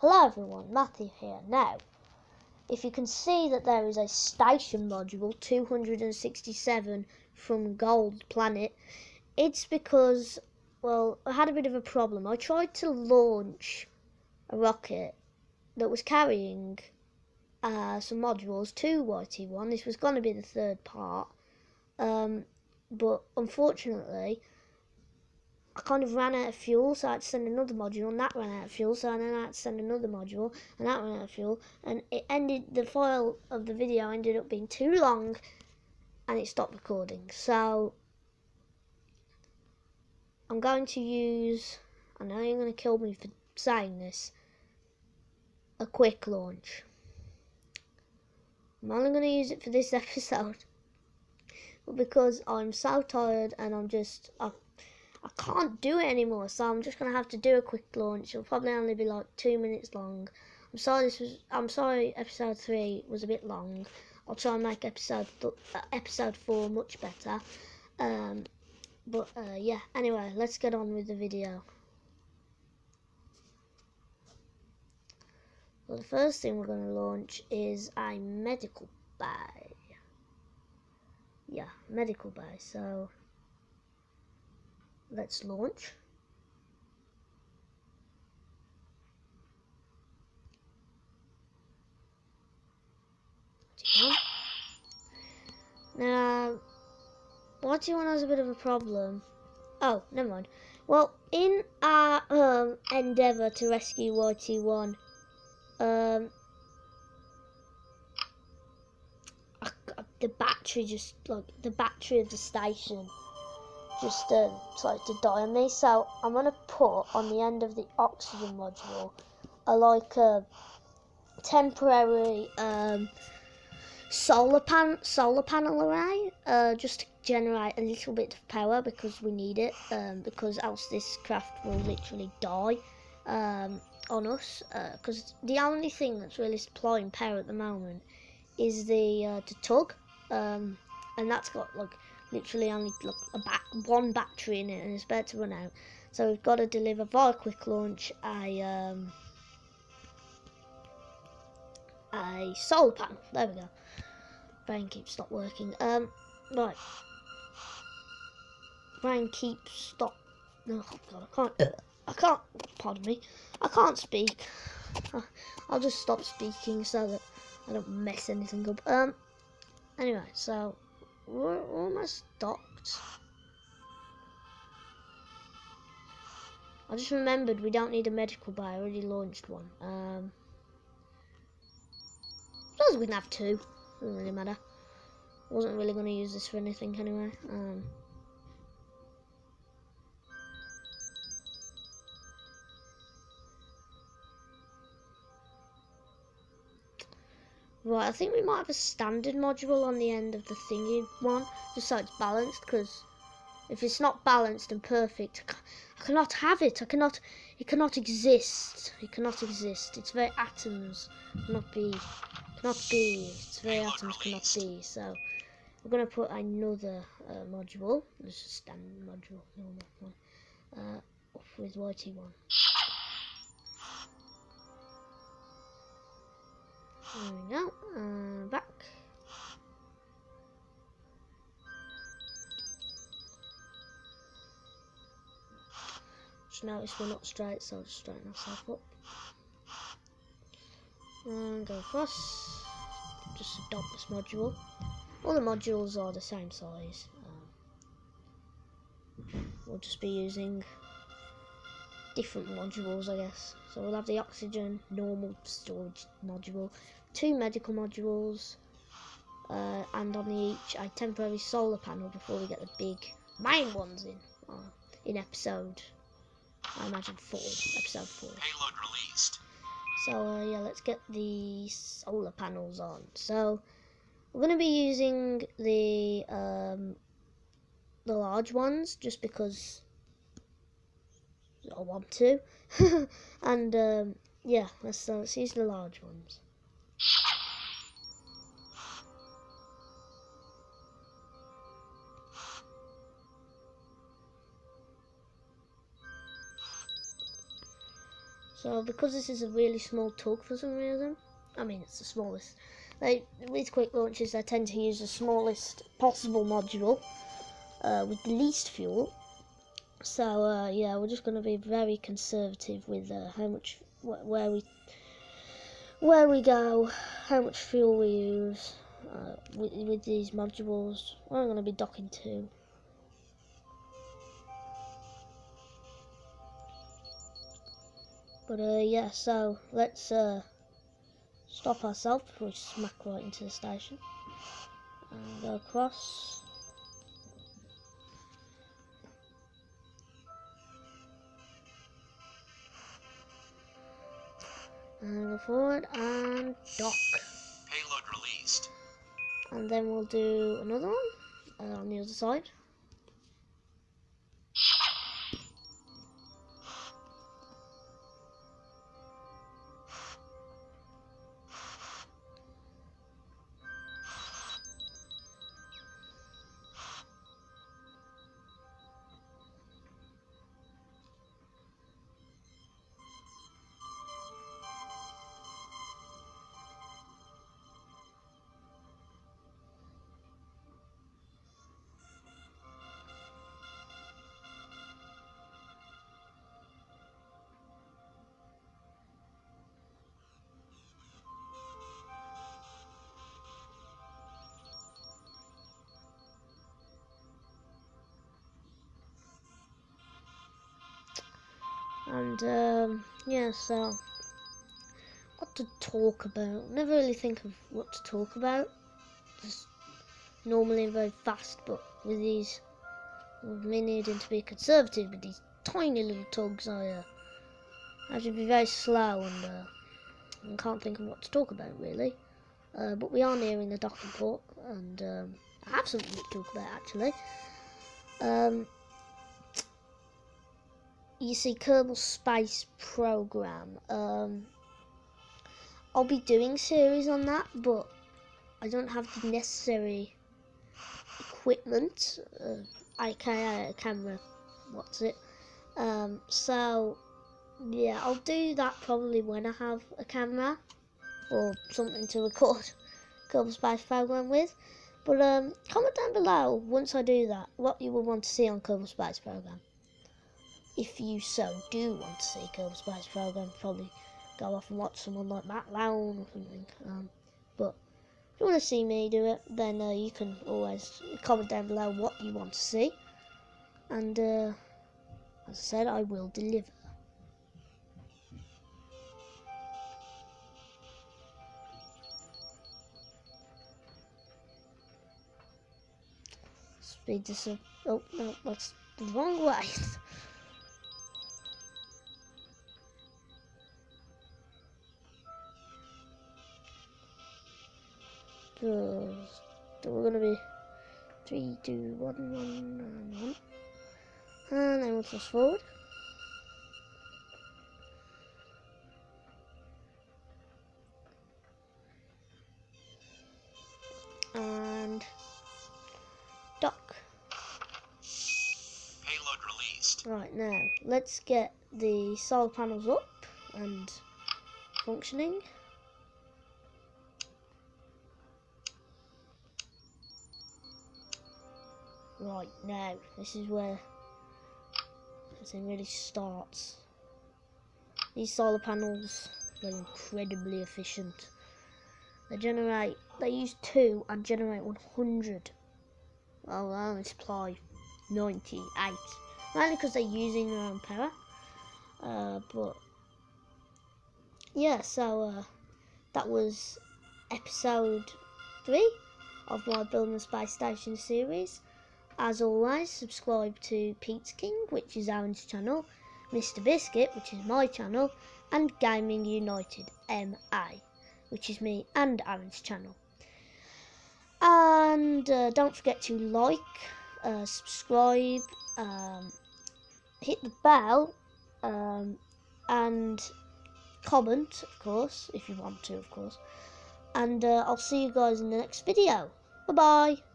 Hello everyone, Matthew here. Now, if you can see that there is a station module 267 from Gold Planet, it's because, well, I had a bit of a problem. I tried to launch a rocket that was carrying uh, some modules to YT1. This was going to be the third part, um, but unfortunately, I kind of ran out of fuel, so I had to send another module, and that ran out of fuel, so I then I had to send another module, and that ran out of fuel, and it ended, the file of the video ended up being too long, and it stopped recording. So, I'm going to use, I know you're going to kill me for saying this, a quick launch. I'm only going to use it for this episode, because I'm so tired and I'm just, I I can't do it anymore, so I'm just gonna have to do a quick launch. It'll probably only be like two minutes long. I'm sorry this was. I'm sorry episode three was a bit long. I'll try and make episode uh, episode four much better. Um, but uh, yeah. Anyway, let's get on with the video. Well, the first thing we're going to launch is a medical bay. Yeah, medical bay. So let's launch. Now, YT1 has a bit of a problem. Oh, never mind. Well, in our um, endeavour to rescue YT1, um, the battery just, like, the battery of the station just um, started to die on me. So I'm going to put on the end of the oxygen module a like a temporary um, solar pan solar panel array uh, just to generate a little bit of power because we need it um, because else this craft will literally die um, on us because uh, the only thing that's really supplying power at the moment is the uh, the tug um, and that's got like literally only like a one battery in it and it's about to run out. So we've got to deliver via quick launch a um, a solar panel. There we go. Brain keeps stop working. Um, right. Brain keeps stop. No, oh God, I can't. I can't. Pardon me. I can't speak. I'll just stop speaking so that I don't mess anything up. Um. Anyway, so we're almost docked. I just remembered we don't need a medical bay. I already launched one. Um, as we can have two. Doesn't really matter. Wasn't really going to use this for anything anyway. Um, Right, I think we might have a standard module on the end of the thingy one, just so it's balanced, because if it's not balanced and perfect, I cannot have it. I cannot, it cannot exist. It cannot exist. It's very atoms cannot be, cannot be. It's very atoms cannot be. So we're gonna put another uh, module. This is standard module, normal one, uh, with YT1. There we go. Uh, back. Just notice we're not straight, so I'll just straighten myself up. And go across. Just adopt this module. All the modules are the same size. Um, we'll just be using different modules, I guess. So we'll have the oxygen normal storage module, two medical modules, uh, and on each a temporary solar panel before we get the big main ones in uh, in episode. I imagine four, episode four. Payload released. So uh, yeah, let's get the solar panels on. So we're going to be using the um, the large ones just because I want to, and um, yeah, let's, uh, let's use the large ones. So because this is a really small tug for some reason, I mean it's the smallest. They with quick launches they tend to use the smallest possible module uh, with the least fuel. So uh, yeah, we're just going to be very conservative with uh, how much wh where we where we go, how much fuel we use uh, with, with these modules. I'm going to be docking two. But uh, yeah, so let's uh, stop ourselves before we smack right into the station. And go across. And go forward and dock. Payload released. And then we'll do another one on the other side. And um, yeah, so what to talk about? Never really think of what to talk about. Just normally very fast, but with these, with me needing to be conservative with these tiny little tugs, I uh, have to be very slow and, uh, and can't think of what to talk about really. Uh, but we are nearing the docking port, and um, I have something to talk about actually. Um, you see Kerbal Space Program. Um, I'll be doing series on that, but I don't have the necessary equipment, uh, aka a camera. What's it? Um, so yeah, I'll do that probably when I have a camera or something to record Kerbal Space Program with. But um, comment down below once I do that what you would want to see on Kerbal Space Program if you so do want to see Kerbal Space Program, probably go off and watch someone like Matt Lowne or something. Um, but if you want to see me do it, then uh, you can always comment down below what you want to see. And uh, as I said, I will deliver. Speed this up. Oh, no, that's the wrong way. So we're gonna be three, two, one, one, and one. And then we'll fast forward. And dock. Payload released. Right now, let's get the solar panels up and functioning. Right now, this is where everything really starts. These solar panels, they're incredibly efficient. They generate, they use two and generate 100. Well, I only supply 98. Mainly because they're using their own power. Uh, but, yeah, so uh, that was episode 3 of my Building a Space Station series. As always, subscribe to Pizza King, which is Aaron's channel, Mr. Biscuit, which is my channel, and Gaming United MA, which is me and Aaron's channel. And uh, don't forget to like, uh, subscribe, um, hit the bell, um, and comment, of course, if you want to, of course. And uh, I'll see you guys in the next video. Bye bye.